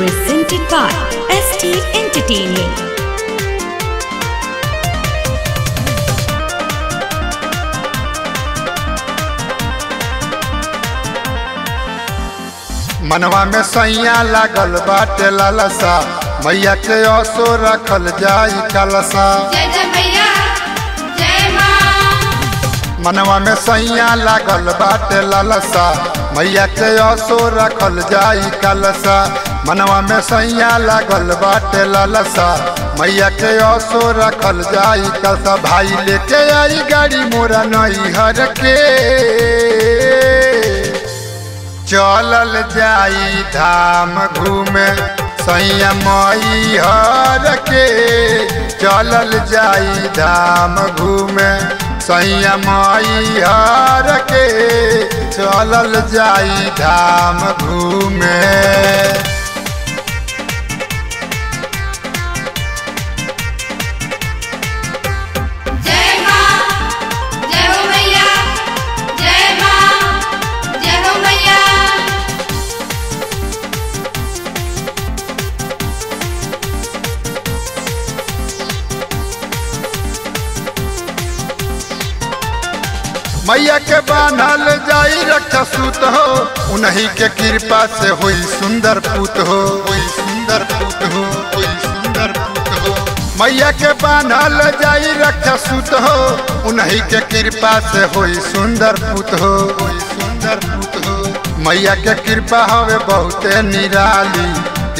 18. मनवा में सैया लागल बाटे लालसा। मैया के असो रखल जाई कलसा। जय जय मैया जय माँ। मनवा में सैया लागल बाटे लालसा। मैया के असो रखल जाई कलसा। मनवा में सैया लागल बाटे लालसा। मैया के असो रखल जाई कलसा भाई लेके आई गाड़ी मोरा नई हर के। चलल जाई धाम घूमे सैया मई हर के। चलल जाई धाम घूमे सैया मई हर के। चलल जाई धाम घूमे। मैया के बान्हल जाई रक्षा सूत हो, उन्हीं के कृपा से हुई सुंदर पुत हो, हुई सुंदर पुत हो, हुई सुंदर पुत हो। मैया के बान्हल जाई रक्षा सूत हो, उन्हीं के कृपा से हुई सुंदर पुत हो, हुई सुंदर पुत हो। मैया के कृपा हवे बहुते निराली,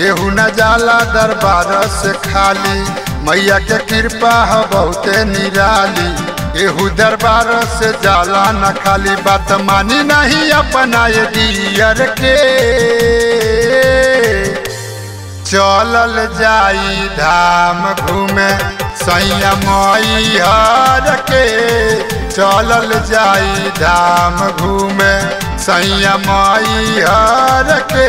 केहू न जाला दरबार से खाली। मैया के कृपा हो बहुते निराली एहू दरबार से जाला न खाली बात मानी नहीं अपनाए दियर के। चलल जाई धाम घूमे सैया हर के। चलल जाई धाम घूमे सैया हर के।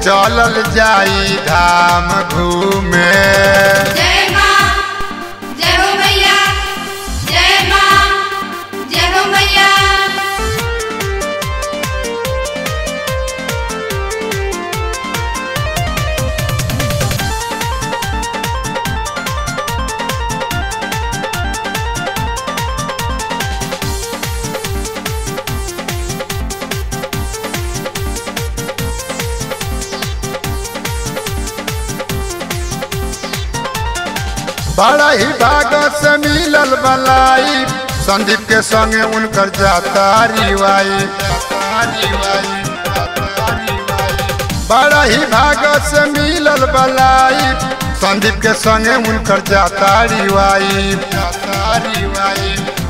चलल जाई धाम घूमे। बड़ा ही भाग से मिलल बलाई संदीप के संगे उनकर जाता रिवाई। बड़ा ही भाग से मिलल बलाई संदीप के संगे उनकर जाता रिवाई।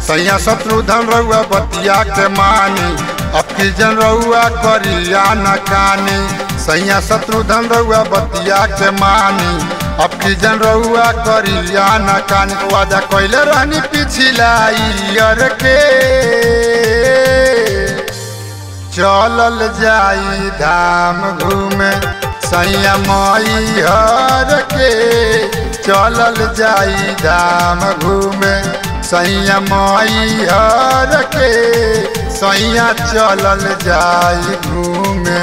सैया शत्रुधन रहुआ बतिया के मानी अबकी जन रहुआ करिया न कानी। सैया शत्रुधन रहुआ बतिया के मानी। अब की जन रहुआ करिया न कान, वादा कैले रहनी ईयर के चलल जाई धाम घूमे, सैया हर के चलल जाई धाम घूमे, सैया हर के सैया चलल जाई घूमे।